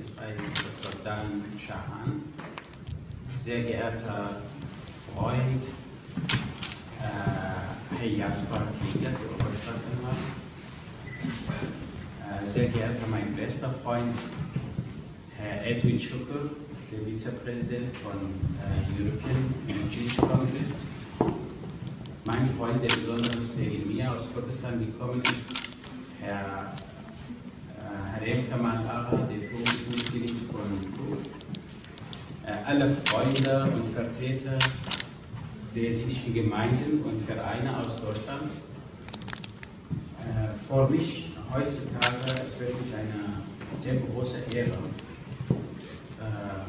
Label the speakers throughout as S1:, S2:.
S1: Israel, Dr. Dan Shahan, sehr geehrter Freund, äh, Herr Jasper Krieger, der Oberstaatsanwalt, äh, sehr geehrter mein bester Freund, Herr Edwin Schucker, der Vizepräsident von äh, European Jewish Congress, mein Freund, der besonders wegen mir aus Protestant gekommen ist, Herr Harem Kamal Ara, der Führungsmitglied von äh, alle Freunde und Vertreter der jüdischen Gemeinden und Vereine aus Deutschland. Äh, vor mich heutzutage ist wirklich eine sehr große Ehre. Äh,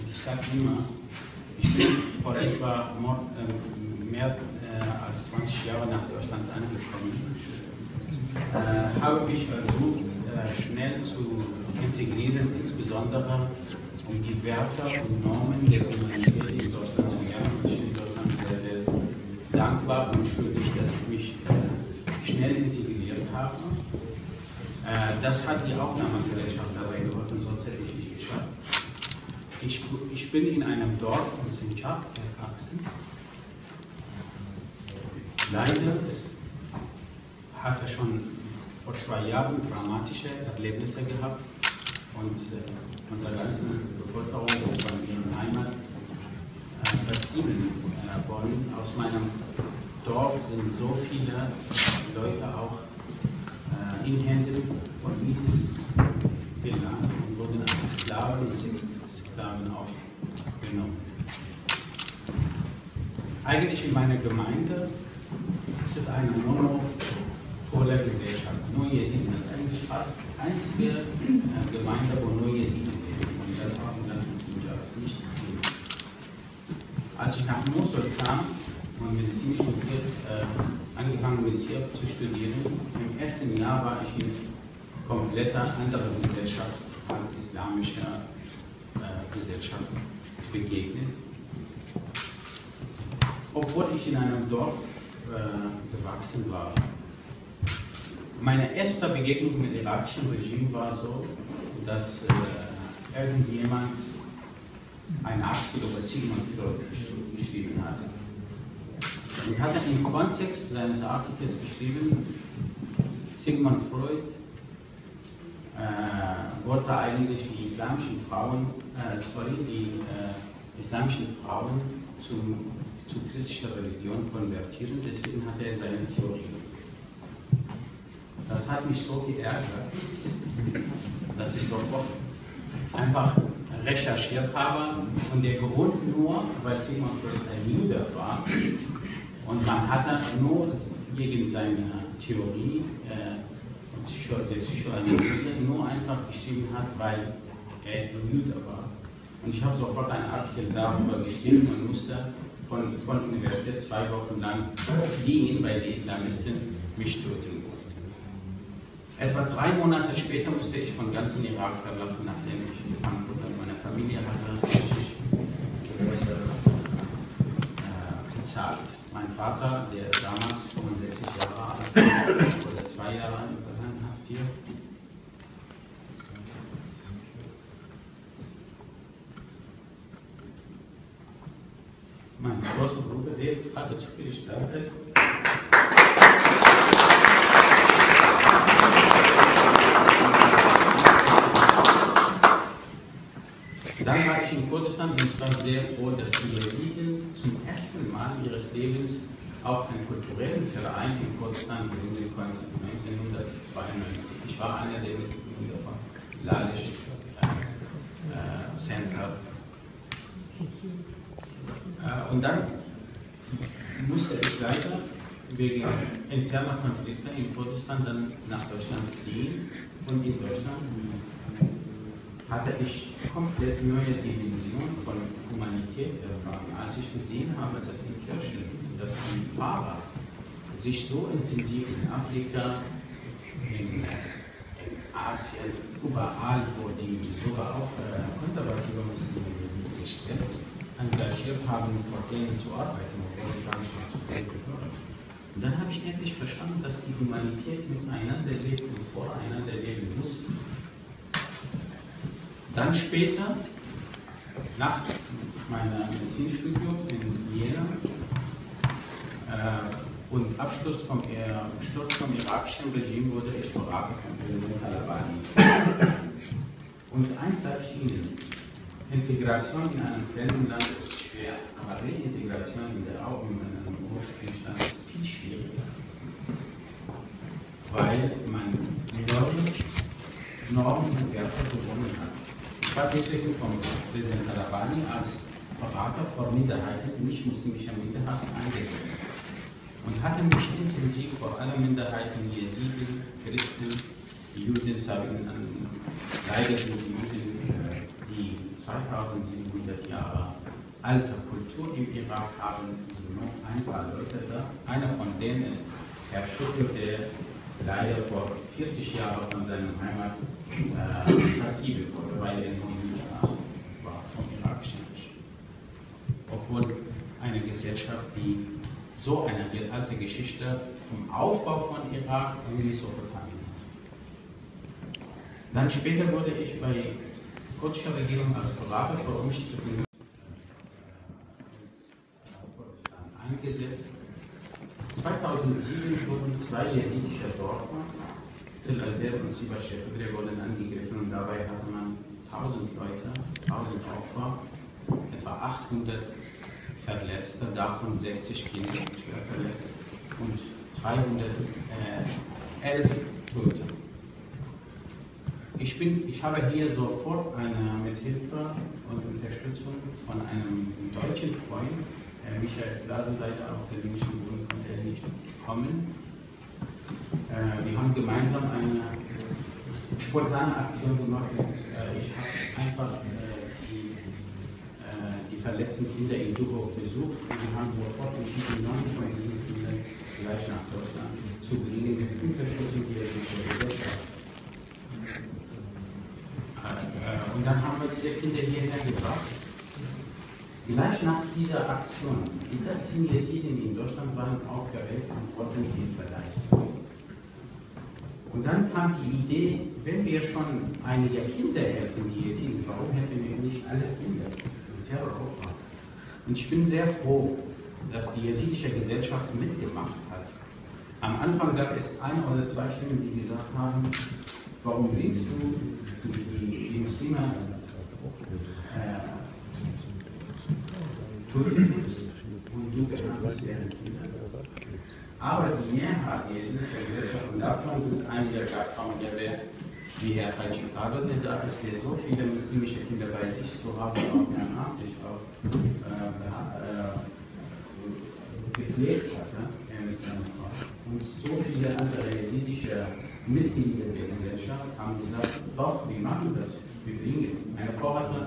S1: ich sage immer, ich bin vor etwa mehr äh, als 20 Jahren nach Deutschland angekommen. Äh, habe mich versucht, äh, schnell zu integrieren, insbesondere um die Werte und Normen der Humanität in Deutschland zu lernen. Ich bin Deutschland sehr, sehr dankbar und schuldig, dass ich mich äh, schnell integriert habe. Äh, das hat die Aufnahmegesellschaft dabei geholfen, sonst hätte ich nicht geschafft. Ich, ich bin in einem Dorf in Sinjar erwachsen. Leider ist, hatte schon vor zwei Jahren dramatische Erlebnisse gehabt und äh, unsere ganze Bevölkerung ist von ihren Heimat äh, vertrieben worden. Aus meinem Dorf sind so viele Leute auch äh, in Händen von ISIS gelandet und wurden als Sklaven und Sexsklaven auch genommen. Eigentlich in meiner Gemeinde ist es eine monopole Gesellschaft. Nur Jesiden. Das ist eigentlich fast einzige äh, Gemeinde, wo nur Jesiden leben. Und das auch im ganzen Sinjar ist nicht viel. Als ich nach Mosul kam und Medizin studiert, äh, angefangen Medizin zu studieren, im ersten Jahr war ich in kompletter anderer Gesellschaft, islamischer äh, Gesellschaft begegnet. Obwohl ich in einem Dorf äh, gewachsen war. Meine erste Begegnung mit dem irakischen Regime war so, dass äh, irgendjemand einen Artikel über Sigmund Freud geschrieben hat. Und hat er im Kontext seines Artikels geschrieben, Sigmund Freud äh, wollte eigentlich die islamischen Frauen, äh, sorry, die äh, islamischen Frauen zum, zu christlicher Religion konvertieren, deswegen hat er seine Theorie. Das hat mich so geärgert, dass ich sofort einfach recherchiert habe und der Grund nur, weil Sigmund Freud ein Jude war und man hatte nur gegen seine Theorie äh, der Psychoanalyse nur einfach geschrieben hat, weil er Jude war. Und ich habe sofort einen Artikel darüber geschrieben und musste von, von der Universität zwei Wochen lang fliehen, weil die Islamisten mich töten wollten. Etwa drei Monate später musste ich von ganzem Irak verlassen, nachdem ich in Frankfurt an meiner Familie hatte, richtig äh, bezahlt. Mein Vater, der damals 65 Jahre alt war, oder zwei Jahre hier. Mein großer Bruder, der ist gerade zufällig da ist. Dann war ich in Kurdistan und ich war sehr froh, dass die Jesiden zum ersten Mal ihres Lebens auch einen kulturellen Verein in Kurdistan gründen konnten, 1992. Ich war einer der Mitglieder von Lalish äh, Center. Äh, und dann musste ich leider wegen interner Konflikte in Kurdistan dann nach Deutschland fliehen. Und in Deutschland hatte ich komplett neue Dimensionen von Humanität erfahren, als ich gesehen habe, dass die Kirchen, dass die Pfarrer sich so intensiv in Afrika, in, Asien, überall, wo die sogar auch äh, konservative Muslime sich selbst engagiert haben, vor denen zu arbeiten, obwohl sie gar nicht dazu gehören. Und dann habe ich endlich verstanden, dass die Humanität miteinander lebt und voreinander leben muss. Dann später, nach meinem Medizinstudium in Jena äh, und Abschluss vom Sturz vom irakischen Regime, wurde ich Berater von Präsident Talabani. Und eins sage ich Ihnen, Integration in einem fremden Land ist schwer, aber Reintegration in der Augen in einem Ursprungsland ist viel schwieriger. Weil man neue Normen und Werte gewonnen hat. War deswegen vom Präsident Talabani als Berater vor Minderheiten, nicht muslimischer Minderheiten eingesetzt und hatte mich intensiv vor allem Minderheiten, Jesiden, Christen, Juden, Sabinen, leider sind die Juden, äh, die 2700 Jahre alte Kultur im Irak haben, sind nur ein paar Leute da. Einer von denen ist Herr Schüttel, der leider vor 40 Jahren von seiner Heimat äh, vertrieben wurde, weil er nur Niederlassung war vom irakischen Regime. Obwohl eine Gesellschaft, die so eine alte Geschichte vom Aufbau von Irak in Mesopotamien hat. Dann später wurde ich bei kurzer Regierung als Berater für umstrittene eingesetzt. 2007 wurden zwei jesidische Dörfer, Tel Azer und Siba Shefudre, wurden angegriffen und dabei hatte man 1000 Leute, 1000 Opfer, etwa 800 Verletzte, davon 60 Kinder schwer verletzt und 311 Tote. Ich, bin, ich habe hier sofort eine Mithilfe und Unterstützung von einem deutschen Freund, Herr Michael Blasenleiter aus der Linnischen Bund konnte er nicht kommen. Äh, wir haben gemeinsam eine spontane Aktion gemacht und äh, ich habe einfach äh, die, äh, die, verletzten Kinder in Duchow besucht und wir haben sofort entschieden, neun von diesen Kindern gleich nach Deutschland zu bringen mit Unterstützung der Gesellschaft. Äh, und dann haben wir diese Kinder hierher gebracht Gleich nach dieser Aktion, die 13 Jesiden in Deutschland waren aufgeweckt und wollten Hilfe leisten. Und dann kam die Idee, wenn wir schon einige Kinder helfen, die Jesiden, warum helfen wir nicht alle Kinder, die Terroropfer? Und ich bin sehr froh, dass die jesidische Gesellschaft mitgemacht hat. Am Anfang gab es ein oder zwei Stimmen, die gesagt haben, warum bringst du die, die Muslime äh, Tourismus und du behandelst deren Kinder. Aber die Mehrheit der jesidischen Gesellschaft, und davon sind einige Gastfamilien, wie Herr Haji Kadode da ist, der so viele muslimische Kinder bei sich zu haben, auch ehrenamtlich auch äh, äh, gepflegt hat, ne? mit seiner Frau. Und so viele andere jesidische Mitglieder der Gesellschaft haben gesagt, doch, wir machen das, wir bringen. Meine Frau hatte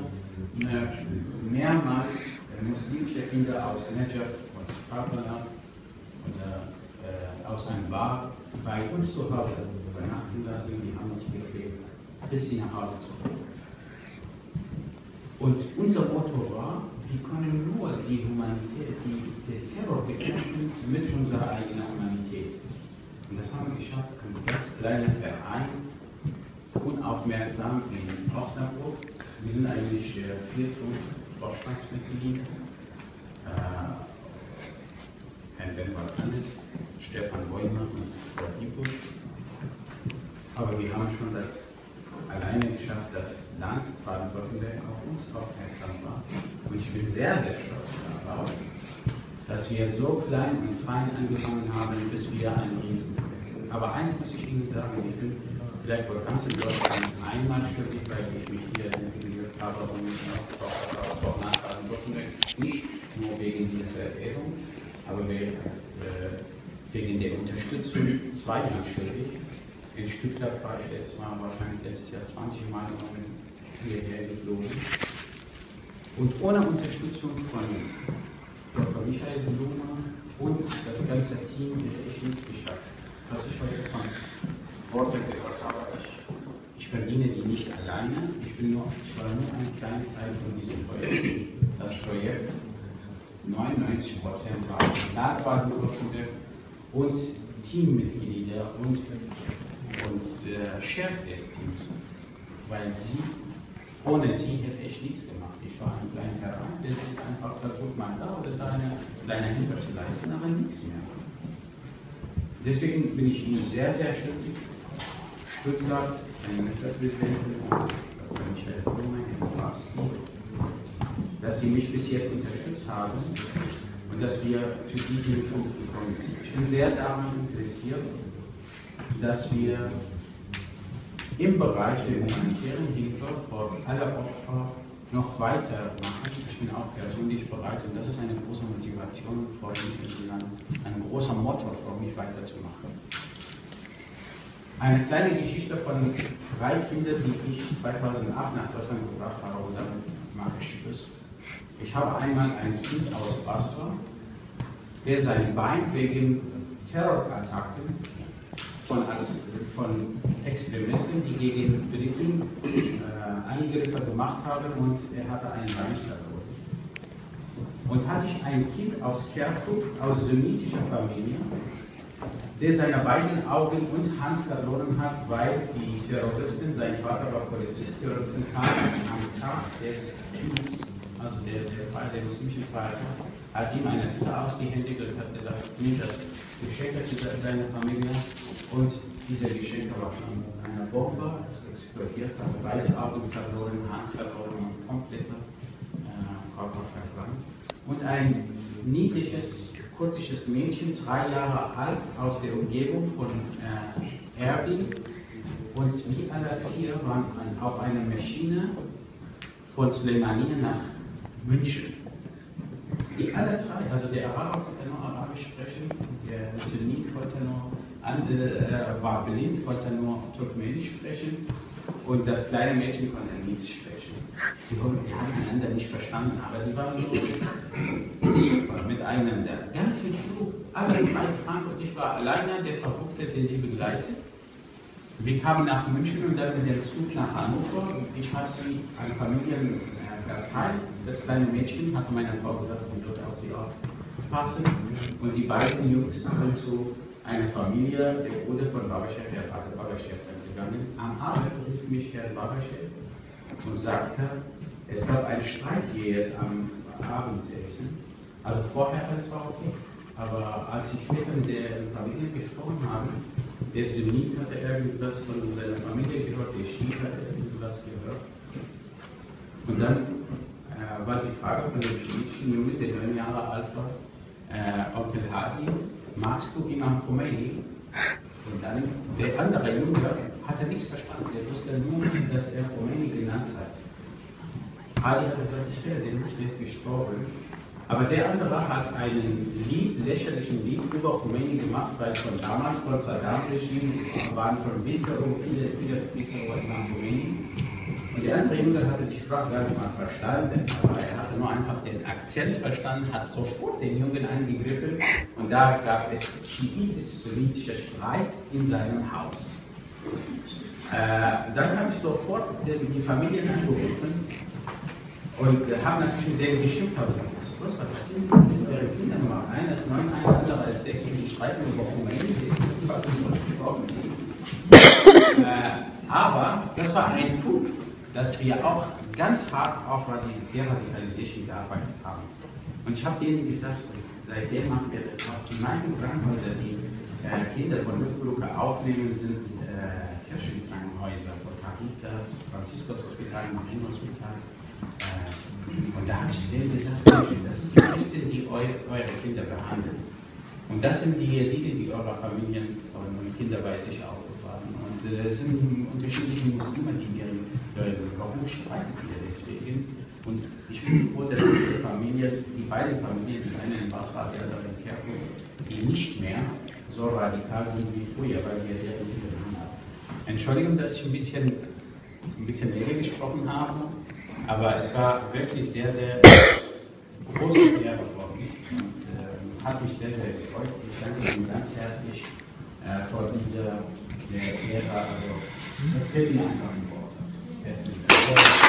S1: äh, mehrmals muslimische Kinder aus Najaf und Karbala oder äh, aus einem Bar bei uns zu Hause übernachten lassen. Die haben uns gepflegt, bis sie nach Hause zurück. Und unser Motto war, wir können nur die Humanität, die, den Terror bekämpfen mit unserer eigenen Humanität. Und das haben wir geschafft, ein ganz kleiner Verein, unaufmerksam in Osnabrück. Wir sind eigentlich äh, vier, fünf Vorstandsmitglied, äh, Herrn Hannes, Stefan Bäumer und Frau Ibusch. Aber wir haben schon das alleine geschafft, dass Land Baden-Württemberg auf uns aufmerksam war. Und ich bin sehr, sehr stolz darauf, dass wir so klein und fein angefangen haben, bis wir ein Riesen. Aber eins muss ich Ihnen sagen, ich bin vielleicht wohl ganz in Deutschland einmal schuldig, weil ich mich hier integriert habe und mich auch nach Baden-Württemberg nicht nur wegen dieser Erklärung, aber wegen, äh, wegen der Unterstützung zweimal schuldig. In Stuttgart war ich letztes Mal wahrscheinlich letztes Jahr 20 Mal hierher geflogen. Und ohne Unterstützung von Dr. Michael Blumer und das ganze Team hätte ich nichts geschafft. Was ich heute von Worte gehört habe. Ich, ich verdiene die nicht alleine. Ich, bin nur, ich war nur ein kleiner Teil von diesem Projekt. Das Projekt 99 Prozent war Land Baden-Württemberg und Teammitglieder und, und äh, Chef des Teams, weil sie ohne sie hätte ich nichts gemacht. Ich war ein kleiner Verein, der ist einfach versucht, mal da oder da eine kleine Hilfe zu leisten, aber nichts mehr. Deswegen bin ich Ihnen sehr, sehr schuldig. Stuttgart, ein Ministerpräsidenten, Michael Blume, dass Sie mich bis jetzt unterstützt haben und dass wir zu diesem Punkt gekommen sind. Ich bin sehr daran interessiert, dass wir im Bereich der humanitären Hilfe für alle Opfer noch weitermachen. Ich bin auch persönlich bereit und das ist eine große Motivation für mich, ein großer Motto für mich weiterzumachen. Eine kleine Geschichte von drei Kindern, die ich 2008 nach Deutschland gebracht habe, und damit mache ich Schluss. Ich habe einmal ein Kind aus Basra, der sein Bein wegen Terrorattacken von, von Extremisten, die gegen Briten äh, Angriffe gemacht haben und er hatte ein Bein verloren. Und hatte ich ein Kind aus Kirkuk, aus sunnitischer Familie, der seine beiden Augen und Hand verloren hat, weil die Terroristen, sein Vater war Polizist, Terroristen kamen am Tag des Kriegs, also der, der Fall der muslimischen Vater, hat ihm eine Tür aus die Hände und hat gesagt, nimm das Geschenk für deine Familie und dieser Geschenk war schon eine Bombe, es explodiert, hat beide Augen verloren, Hand verloren und komplette äh, Körper verbrannt. Und ein niedliches kurdisches Mädchen, drei Jahre alt, aus der Umgebung von äh, Erbil. Und wir alle vier waren auf einer Maschine von Suleimania nach München. Die alle drei, also der Araber konnte nur Arabisch sprechen, der Sunnit konnte nur, andere, äh, war blind, konnte nur Turkmenisch sprechen und das kleine Mädchen konnte nichts sprechen. Die, die haben einander nicht verstanden, aber die waren so super miteinander. Ganz im Flug, alle drei Frank und ich war alleine der Verrückte, der sie begleitet. Wir kamen nach München und dann mit dem Zug nach Hannover. Ich habe sie an Familien äh, verteilt. Das kleine Mädchen hatte meiner Frau gesagt, sie würde auf sie aufpassen. Und die beiden Jungs sind zu einer Familie, der Bruder von Babachef, der Vater Babachef, gegangen. Am Abend rief mich Herr Babachef und sagte, es gab einen Streit hier jetzt am Abendessen. Also vorher alles war okay. Aber als ich mit der Familie gesprochen habe, der Sunnit hatte irgendwas von seiner Familie gehört, der Schiit hatte irgendwas gehört. Und dann war die Frage von dem schiitischen Jungen, der neun Jahre alt war, äh, Onkel Hadi, magst du Imam Khomeini? Und dann der andere Junge hatte nichts verstanden, der wusste nur, dass er Khomeini genannt hat. Ali hat gesagt, ich werde nicht, der ist gestorben. Aber der andere hat einen Lied, lächerlichen Lied über Khomeini gemacht, weil von damals, von Saddam-Regime, waren schon Witze um viele, viele Witze über Khomeini. Und der andere Junge hatte die Sprache gar nicht mal verstanden, aber er hatte nur einfach den Akzent verstanden, hat sofort den Jungen angegriffen und da gab es schiitisch-sunnitischer Streit in seinem Haus. Äh, dann habe ich sofort die Familien angerufen und äh, habe natürlich mit denen gestimmt, habe gesagt, was ist los, was hat denn eure Kinder gemacht? Einer ist neun, ein anderer ist sechs und die streiten über Khomeini, die ist gestorben ist. Äh, aber das war ein Punkt, dass wir auch ganz hart auf Deradikalisierung gearbeitet haben. Und ich habe denen gesagt, seitdem machen wir das auch. Die meisten Krankenhäuser, die äh, Kinder von Luftbrücke aufnehmen, sind äh, Kirchenkrankenhäuser, von Caritas, Franziskus Hospital, Marien Hospital. Äh, und da habe ich denen gesagt, das sind die Christen, die eu, eure Kinder behandeln. Und das sind die Jesiden, die eure Familien und Kinder bei sich aufbewahren. Und es äh, sind unterschiedliche Muslime, die ihren Warum streitet ihr deswegen? Und ich bin froh, dass diese Familie, die beiden Familien, die eine in Basra, die andere in Kerkuk, die nicht mehr so radikal sind wie früher, weil wir deren Kinder haben. Entschuldigung, dass ich ein bisschen, ein bisschen länger gesprochen habe, aber es war wirklich sehr, sehr große Ehre für mich und äh, hat mich sehr, sehr gefreut. Ich danke Ihnen ganz herzlich äh, vor dieser Ehre. Also, das fehlt mir einfach. Besten Dank.